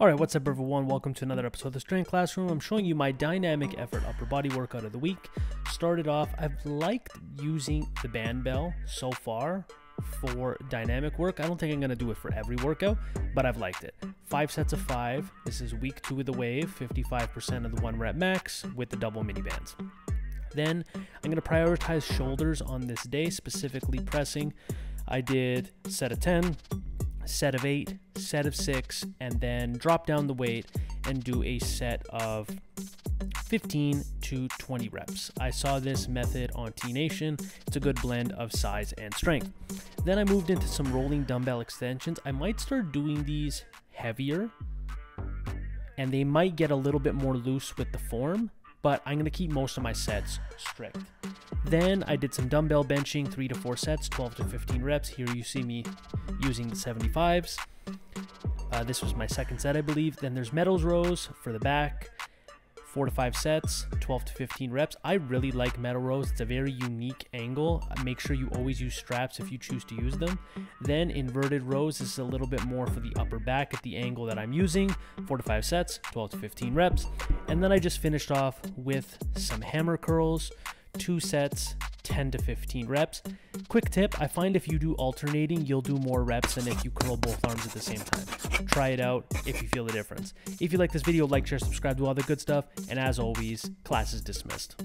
Alright, what's up everyone? Welcome to another episode of the Strength Classroom. I'm showing you my dynamic effort upper body workout of the week. Started off, I've liked using the band bell so far for dynamic work. I don't think I'm going to do it for every workout, but I've liked it. Five sets of five. This is week two of the wave, 55% of the one rep max with the double mini bands. Then I'm going to prioritize shoulders on this day, specifically pressing. I did set of 10, set of eight, set of six, and then drop down the weight and do a set of 15 to 20 reps. I saw this method on T Nation. It's a good blend of size and strength. Then I moved into some rolling dumbbell extensions. I might start doing these heavier and they might get a little bit more loose with the form, but I'm gonna keep most of my sets strict. Then I did some dumbbell benching, three to four sets, 12 to 15 reps. Here you see me using the 75s. Uh, this was my second set, I believe. Then there's Meadows rows for the back, four to five sets, 12 to 15 reps. I really like Meadows rows. It's a very unique angle. Make sure you always use straps if you choose to use them. Then inverted rows is a little bit more for the upper back at the angle that I'm using. Four to five sets, 12 to 15 reps. And then I just finished off with some hammer curls two sets, 10 to 15 reps. Quick tip I find if you do alternating, you'll do more reps than if you curl both arms at the same time. Try it out if you feel the difference. If you like this video, like, share, subscribe, do all the good stuff. And as always, class is dismissed.